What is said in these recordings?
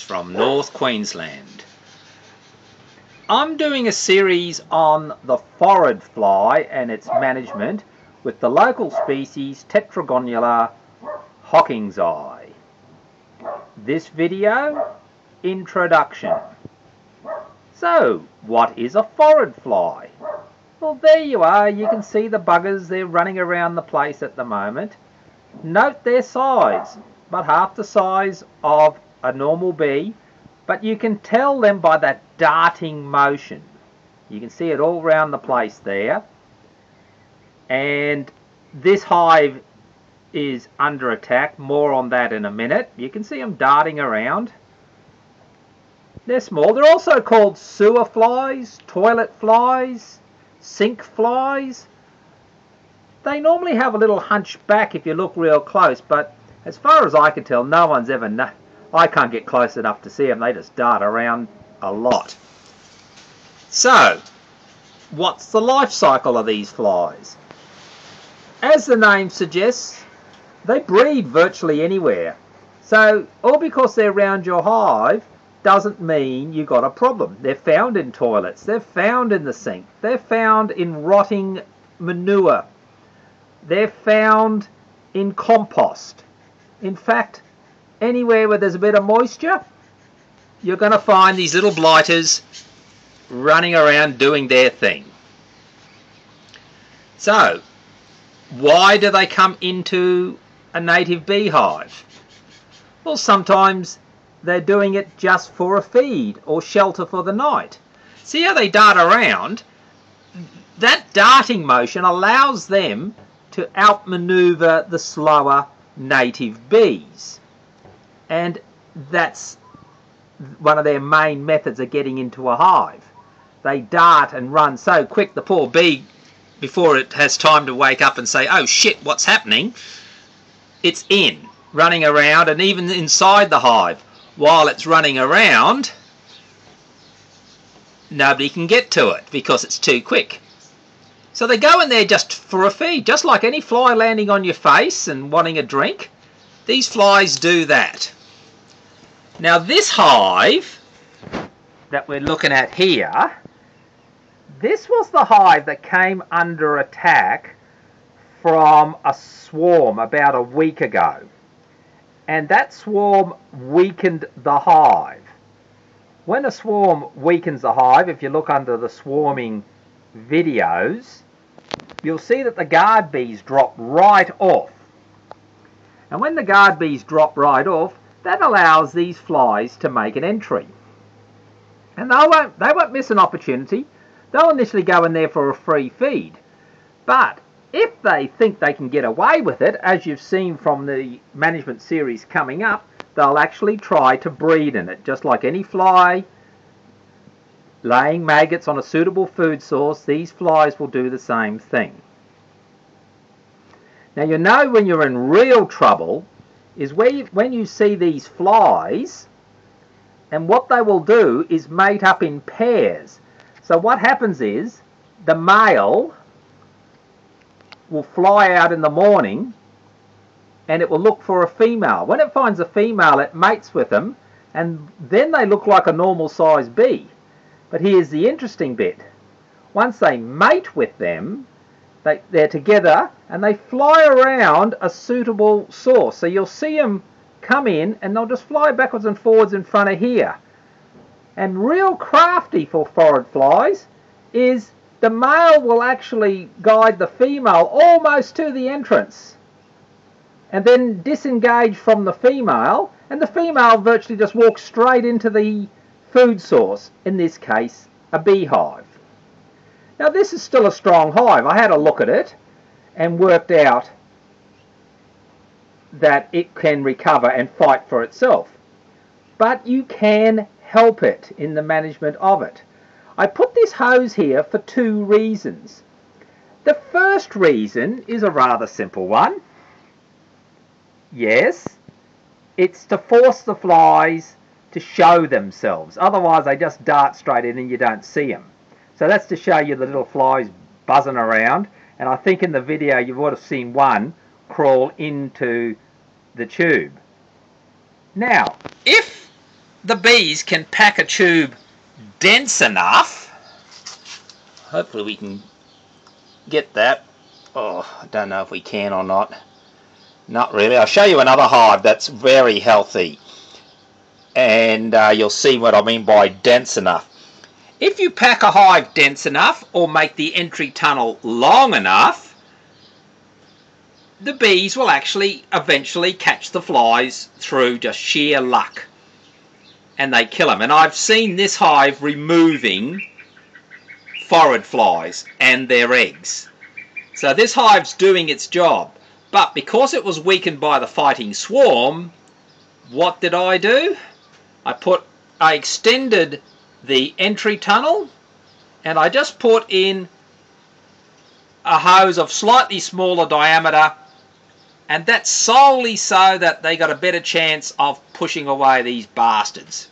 from North Queensland. I'm doing a series on the phorid fly and its management with the local species Tetragonula hockingsi. This video, introduction. So, what is a phorid fly? Well, there you are. You can see the buggers. They're running around the place at the moment. Note their size, but half the size of a normal bee, but you can tell them by that darting motion. You can see it all around the place there. And this hive is under attack. More on that in a minute. You can see them darting around. They're small. They're also called sewer flies, toilet flies, sink flies. They normally have a little hunchback if you look real close, but as far as I can tell, no one's ever I can't get close enough to see them. They just dart around a lot. So, what's the life cycle of these flies? As the name suggests, they breed virtually anywhere. So, all because they're around your hive doesn't mean you got a problem. They're found in toilets, they're found in the sink, they're found in rotting manure, they're found in compost. In fact, anywhere where there's a bit of moisture, you're going to find these little blighters running around doing their thing. So, why do they come into a native beehive? Well, sometimes they're doing it just for a feed or shelter for the night. See how they dart around? That darting motion allows them to outmaneuver the slower native bees and that's one of their main methods of getting into a hive. They dart and run so quick the poor bee, before it has time to wake up and say, oh shit, what's happening? It's in, running around and even inside the hive. While it's running around, nobody can get to it because it's too quick. So they go in there just for a feed, just like any fly landing on your face and wanting a drink. These flies do that. Now this hive that we're looking at here, this was the hive that came under attack from a swarm about a week ago. And that swarm weakened the hive. When a swarm weakens the hive, if you look under the swarming videos, you'll see that the guard bees drop right off. And when the guard bees drop right off, that allows these flies to make an entry. And they won't, they won't miss an opportunity. They'll initially go in there for a free feed. But if they think they can get away with it, as you've seen from the management series coming up, they'll actually try to breed in it. Just like any fly laying maggots on a suitable food source, these flies will do the same thing. Now you know when you're in real trouble is where when you see these flies and what they will do is mate up in pairs. So what happens is the male will fly out in the morning and it will look for a female. When it finds a female it mates with them and then they look like a normal size bee. But here's the interesting bit. Once they mate with them they, they're together and they fly around a suitable source. So you'll see them come in and they'll just fly backwards and forwards in front of here. And real crafty for phorid flies is the male will actually guide the female almost to the entrance and then disengage from the female and the female virtually just walks straight into the food source, in this case a beehive. Now this is still a strong hive. I had a look at it and worked out that it can recover and fight for itself. But you can help it in the management of it. I put this hose here for two reasons. The first reason is a rather simple one. Yes, it's to force the flies to show themselves. Otherwise they just dart straight in and you don't see them. So that's to show you the little flies buzzing around. And I think in the video you would have seen one crawl into the tube. Now, if the bees can pack a tube dense enough, hopefully we can get that. Oh, I don't know if we can or not. Not really. I'll show you another hive that's very healthy. And uh, you'll see what I mean by dense enough. If you pack a hive dense enough or make the entry tunnel long enough, the bees will actually eventually catch the flies through just sheer luck. And they kill them. And I've seen this hive removing phorid flies and their eggs. So this hive's doing its job. But because it was weakened by the fighting swarm, what did I do? I put, I extended the entry tunnel and I just put in a hose of slightly smaller diameter and that's solely so that they got a better chance of pushing away these bastards.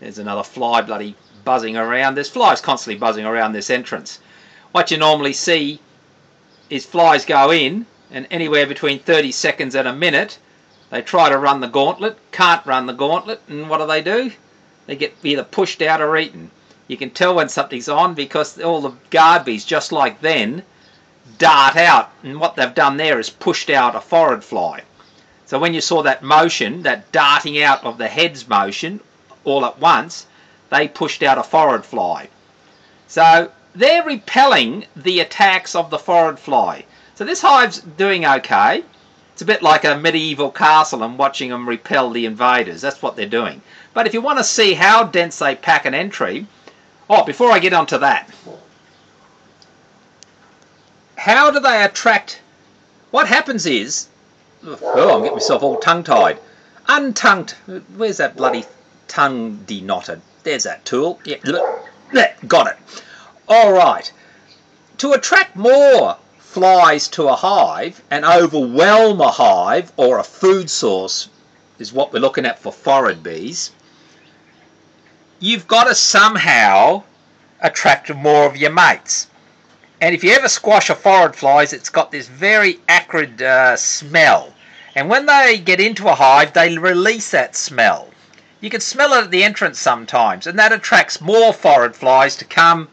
There's another fly bloody buzzing around. There's flies constantly buzzing around this entrance. What you normally see is flies go in and anywhere between 30 seconds and a minute they try to run the gauntlet, can't run the gauntlet, and what do they do? They get either pushed out or eaten. You can tell when something's on because all the guard bees, just like then, dart out. And what they've done there is pushed out a phorid fly. So when you saw that motion, that darting out of the head's motion all at once, they pushed out a phorid fly. So they're repelling the attacks of the phorid fly. So this hive's doing okay. It's a bit like a medieval castle and watching them repel the invaders. That's what they're doing. But if you want to see how dense they pack an entry, oh, before I get onto that, how do they attract? What happens is, oh, I'm getting myself all tongue-tied. Untongued. Where's that bloody tongue denotted? There's that tool. Yeah, got it. All right. To attract more flies to a hive and overwhelm a hive or a food source is what we're looking at for phorid bees, you've got to somehow attract more of your mates. And if you ever squash a phorid flies, it's got this very acrid uh, smell. And when they get into a hive, they release that smell. You can smell it at the entrance sometimes, and that attracts more phorid flies to come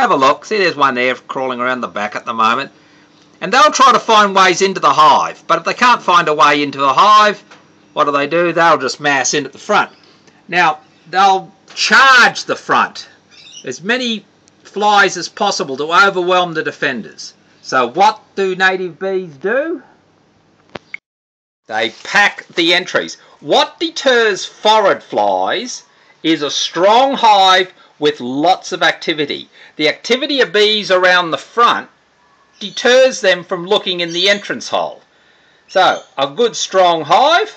have a look. See, there's one there crawling around the back at the moment. And they'll try to find ways into the hive. But if they can't find a way into the hive, what do they do? They'll just mass in at the front. Now, they'll charge the front. As many flies as possible to overwhelm the defenders. So what do native bees do? They pack the entries. What deters phorid flies is a strong hive with lots of activity. The activity of bees around the front deters them from looking in the entrance hole. So, a good strong hive.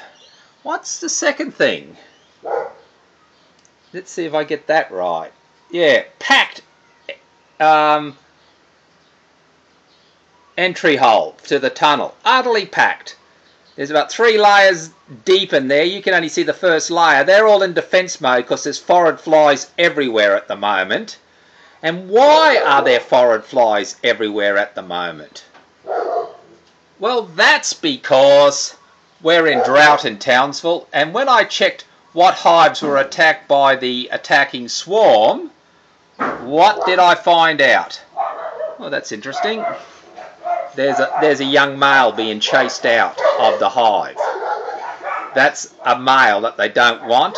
What's the second thing? Let's see if I get that right. Yeah, packed um, entry hole to the tunnel. Utterly packed. There's about three layers deep in there. You can only see the first layer. They're all in defense mode because there's phorid flies everywhere at the moment. And why are there phorid flies everywhere at the moment? Well, that's because we're in drought in Townsville. And when I checked what hives were attacked by the attacking swarm, what did I find out? Well, that's interesting there's a, there's a young male being chased out of the hive. That's a male that they don't want,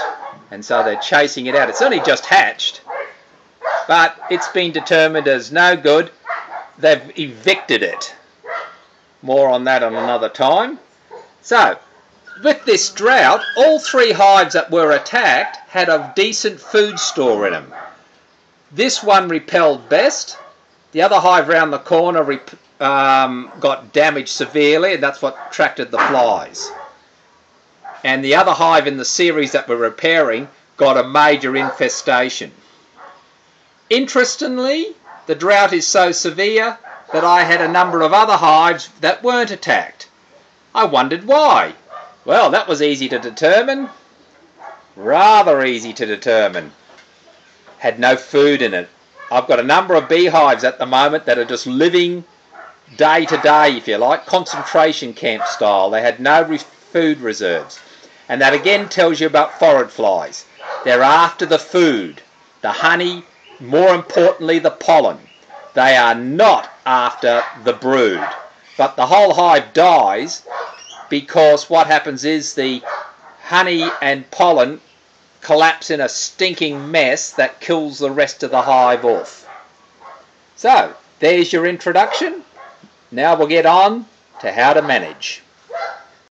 and so they're chasing it out. It's only just hatched, but it's been determined as no good. They've evicted it. More on that on another time. So, with this drought, all three hives that were attacked had a decent food store in them. This one repelled best. The other hive round the corner um, got damaged severely, and that's what attracted the flies. And the other hive in the series that we're repairing got a major infestation. Interestingly, the drought is so severe that I had a number of other hives that weren't attacked. I wondered why. Well, that was easy to determine. Rather easy to determine. Had no food in it. I've got a number of beehives at the moment that are just living day to day, if you like, concentration camp style. They had no re food reserves. And that again tells you about phorid flies. They're after the food, the honey, more importantly the pollen. They are not after the brood. But the whole hive dies because what happens is the honey and pollen collapse in a stinking mess that kills the rest of the hive off. So, there's your introduction. Now we'll get on to how to manage.